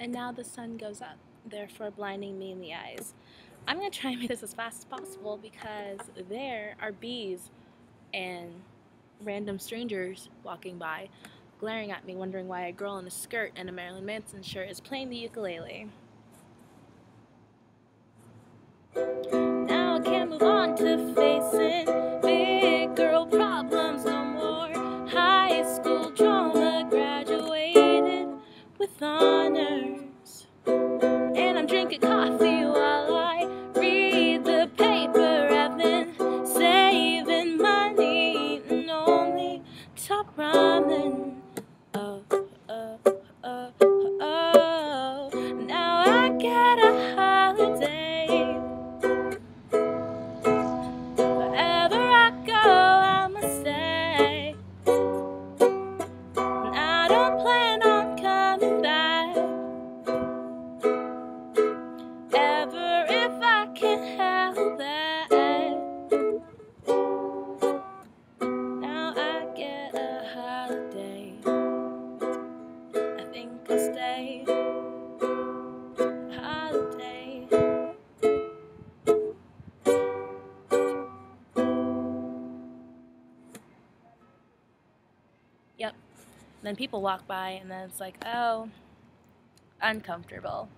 and now the sun goes up, therefore blinding me in the eyes. I'm gonna try and make this as fast as possible because there are bees and random strangers walking by, glaring at me, wondering why a girl in a skirt and a Marilyn Manson shirt is playing the ukulele. Now I can't move on to facing big girl problems no more. High school drama graduated with And I'm drinking coffee while I read the paper. I've been saving money, eating only top ramen. Oh, oh, oh, oh. Now I get Think Holiday. Yep. Then people walk by, and then it's like, oh, uncomfortable.